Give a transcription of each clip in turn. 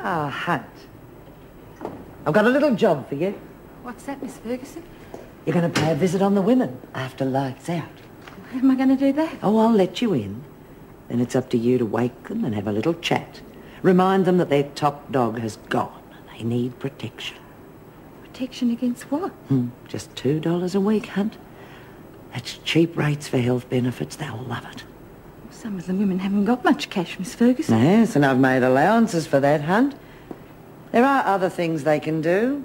Ah, Hunt. I've got a little job for you. What's that, Miss Ferguson? You're going to pay a visit on the women after lights out. How am I going to do that? Oh, I'll let you in. Then it's up to you to wake them and have a little chat. Remind them that their top dog has gone and they need protection. Protection against what? Hmm, just two dollars a week, Hunt. That's cheap rates for health benefits. They'll love it. Some of the women haven't got much cash, Miss Ferguson. Yes, and I've made allowances for that, Hunt. There are other things they can do.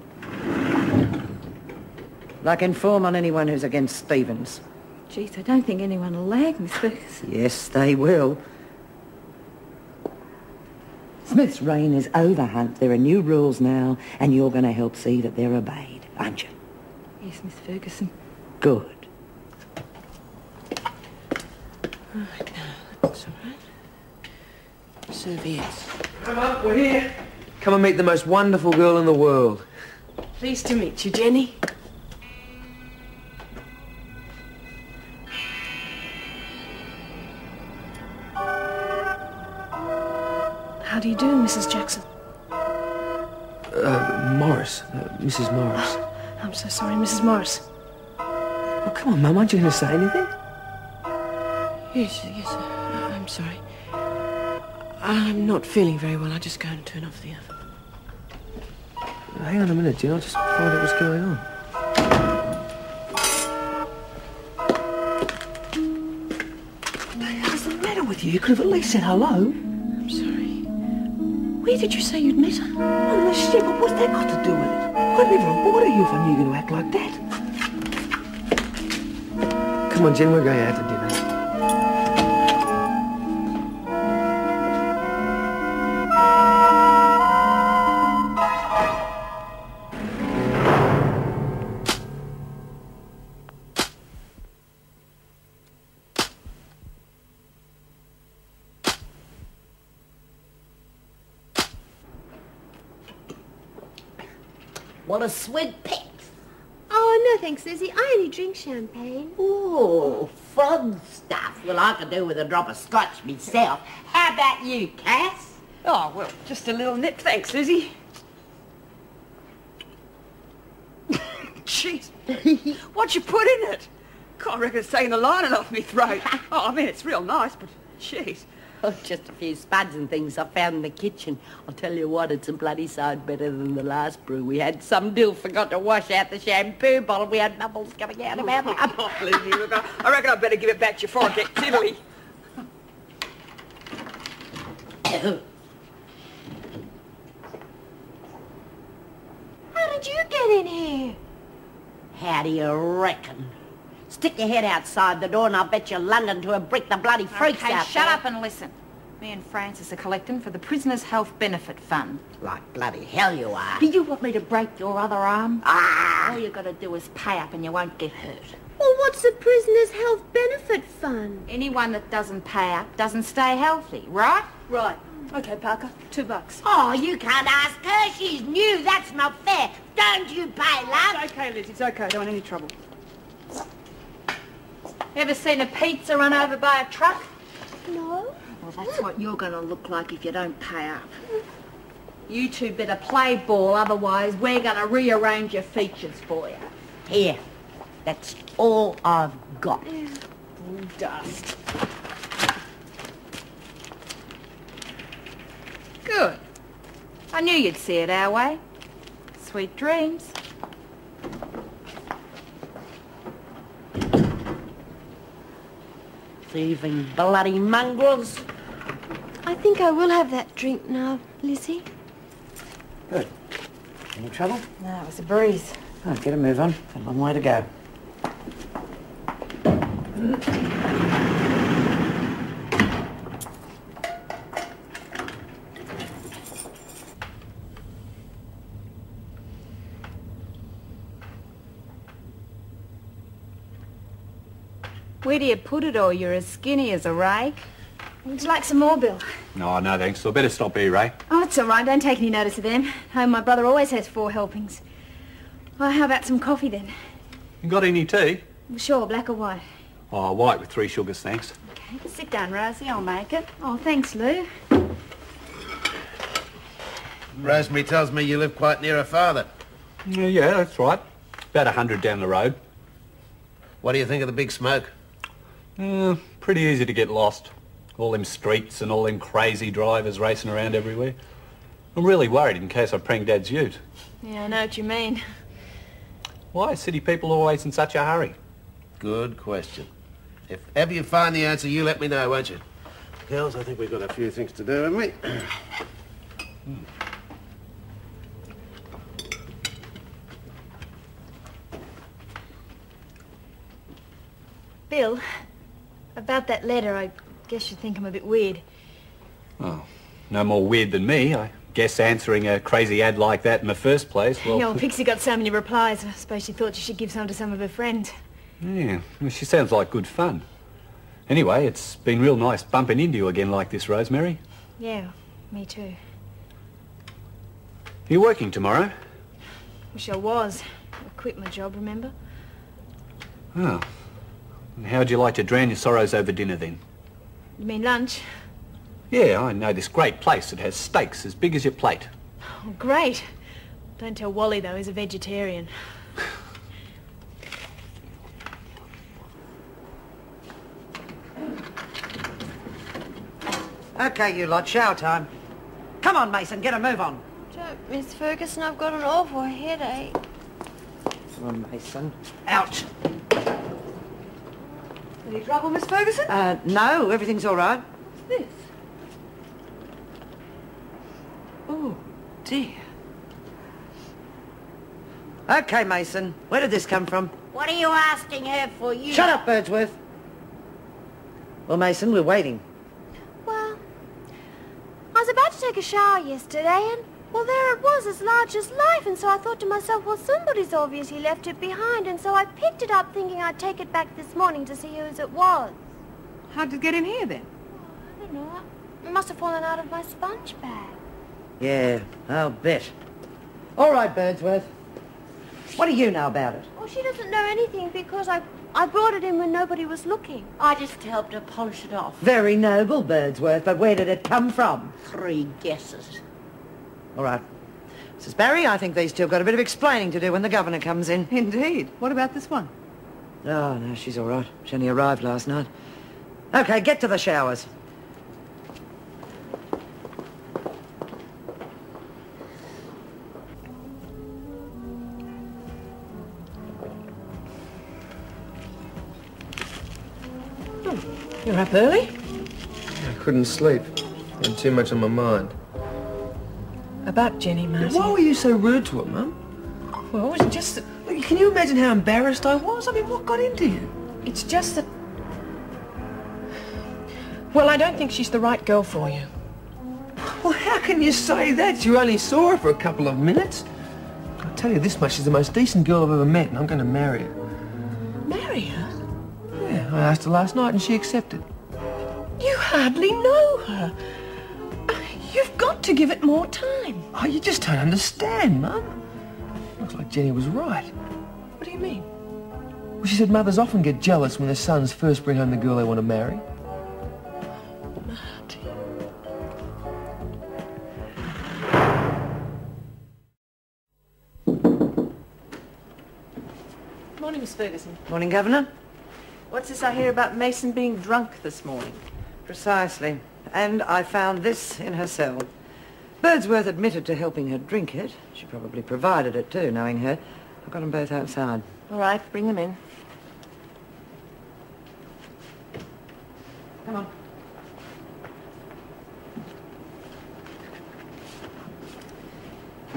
Like inform on anyone who's against Stevens. Jeez, I don't think anyone will lag, Miss Ferguson. Yes, they will. Smith's reign is over, Hunt. There are new rules now, and you're going to help see that they're obeyed, aren't you? Yes, Miss Ferguson. Good. That's all right. Serviettes. Come up, we're here. Come and meet the most wonderful girl in the world. Pleased to meet you, Jenny. How do you do, Mrs. Jackson? Uh, Morris. Uh, Mrs. Morris. I'm so sorry, Mrs. Morris. Oh, come on, Mum. Aren't you going to say anything? Yes, yes, I'm sorry. I'm not feeling very well. I'll just go and turn off the oven. Hang on a minute, Jen. I'll just find out what's going on. What's the matter with you? You could have at least said hello. I'm sorry. Where did you say you'd met her? On the ship, but what's that got to do with it? I'd never have boarded you if I knew you were going to act like that. Come on, Jen. We're going out to dinner. What a sweet pet. Oh, no thanks, Lizzie. I only drink champagne. Ooh, fun stuff. Well, I could do with a drop of scotch myself. How about you, Cass? Oh, well, just a little nip, thanks, Lizzie. Jeez, what you put in it? God, I reckon it's taking the lining off me throat. Oh, I mean, it's real nice, but jeez. Oh, just a few spuds and things I found in the kitchen. I'll tell you what, it's a bloody sight better than the last brew we had. Some dill forgot to wash out the shampoo bottle. We had bubbles coming out of oh, our mouth. Oh, Lizzie, look, I I reckon I'd better give it back to you before I get tiddly. How did you get in here? How do you reckon? Stick your head outside the door and I'll bet you London to a brick the bloody freaks okay, out shut there. up and listen. Me and Francis are collecting for the Prisoners' Health Benefit Fund. Like bloody hell you are. Do you want me to break your other arm? Ah! All you got to do is pay up and you won't get hurt. Well, what's the Prisoners' Health Benefit Fund? Anyone that doesn't pay up doesn't stay healthy, right? Right. Okay, Parker. Two bucks. Oh, you can't ask her. She's new. That's not fair. Don't you pay, love? It's okay, Liz. It's okay. I don't want any trouble. Ever seen a pizza run over by a truck? No. Well, that's what you're going to look like if you don't pay up. You two better play ball, otherwise we're going to rearrange your features for you. Here. That's all I've got. Dust. Good. I knew you'd see it our way. Sweet dreams. Thieving bloody mongrels. I think I will have that drink now, Lizzie. Good. Any trouble? No, it was a breeze. Oh, get a move on. A long way to go. Where do you put it all? You're as skinny as a rake. Would you like some more, Bill? No, no, thanks. So better stop here, Ray. Oh, it's all right. Don't take any notice of them. Home, my brother always has four helpings. Well, how about some coffee then? You got any tea? Sure, black or white. Oh, white with three sugars, thanks. Okay. Sit down, Rosie. I'll make it. Oh, thanks, Lou. Rosemary tells me you live quite near her father. Yeah, yeah, that's right. About a hundred down the road. What do you think of the big smoke? Uh, pretty easy to get lost. All them streets and all them crazy drivers racing around everywhere. I'm really worried in case I prank Dad's ute. Yeah, I know what you mean. Why are city people always in such a hurry? Good question. If ever you find the answer, you let me know, won't you? Girls, I think we've got a few things to do, haven't we? Bill, about that letter, I guess you think I'm a bit weird. Oh, no more weird than me. I guess answering a crazy ad like that in the first place, well... Your old Pixie got so many replies. I suppose she thought she should give some to some of her friends. Yeah, well, she sounds like good fun. Anyway, it's been real nice bumping into you again like this, Rosemary. Yeah, me too. Are You working tomorrow? Wish I was. I quit my job, remember? Oh. And how'd you like to drown your sorrows over dinner then? You mean lunch? Yeah, I know this great place that has steaks as big as your plate. Oh, great. Don't tell Wally, though, he's a vegetarian. Okay, you lot, shower time. Come on, Mason, get a move on. Don't, Miss Ferguson, I've got an awful headache. Come on, Mason. Out. Any trouble, Miss Ferguson? Uh, no, everything's all right. What's this? Oh, dear. Okay, Mason, where did this come from? What are you asking her for? You Shut up, Birdsworth. Well, Mason, we're waiting. Well, I was about to take a shower yesterday and, well, there it was, as large as life. And so I thought to myself, well, somebody's obviously left it behind. And so I picked it up thinking I'd take it back this morning to see whose it was. How did it get in here, then? I don't know. It must have fallen out of my sponge bag. Yeah, I'll bet. All right, Birdsworth. What do you know about it? Well, she doesn't know anything because I, I brought it in when nobody was looking. I just helped her polish it off. Very noble, Birdsworth, but where did it come from? Three guesses. All right. Mrs. Barry, I think these two have got a bit of explaining to do when the governor comes in. Indeed. What about this one? Oh, no, she's all right. She only arrived last night. Okay, get to the showers. Hmm. You're up early? I couldn't sleep. I Had too much on my mind. About Jenny, Marty. Why were you so rude to her, Mum? Well, it was just that... Look, Can you imagine how embarrassed I was? I mean, what got into you? It's just that... Well, I don't think she's the right girl for you. Well, how can you say that? You only saw her for a couple of minutes. I'll tell you this much, she's the most decent girl I've ever met, and I'm going to marry her. Marry her? Yeah, I asked her last night, and she accepted. You hardly know her. You've got to give it more time. Oh, you just don't understand, Mum. Looks like Jenny was right. What do you mean? Well, she said mothers often get jealous when their sons first bring home the girl they want to marry. Marty. Morning, Miss Ferguson. Morning, Governor. What's this I hear about Mason being drunk this morning? Precisely. And I found this in her cell. Birdsworth admitted to helping her drink it. She probably provided it too, knowing her. I've got them both outside. All right, bring them in. Come on.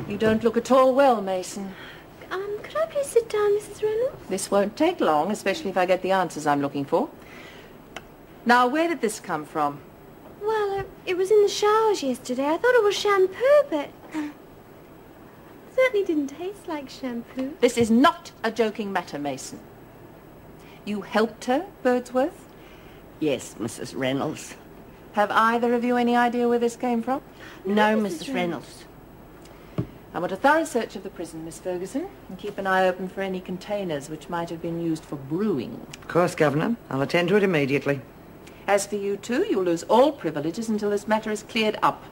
You don't look at all well, Mason. Um, could I please sit down, Mrs. Reynolds? This won't take long, especially if I get the answers I'm looking for. Now, where did this come from? Well, it, it was in the showers yesterday. I thought it was shampoo, but... it certainly didn't taste like shampoo. This is not a joking matter, Mason. You helped her, Birdsworth? Yes, Mrs. Reynolds. Have either of you any idea where this came from? No, Mrs. Mrs. Reynolds. I want a thorough search of the prison, Miss Ferguson, and keep an eye open for any containers which might have been used for brewing. Of course, Governor. I'll attend to it immediately. As for you two, you'll lose all privileges until this matter is cleared up.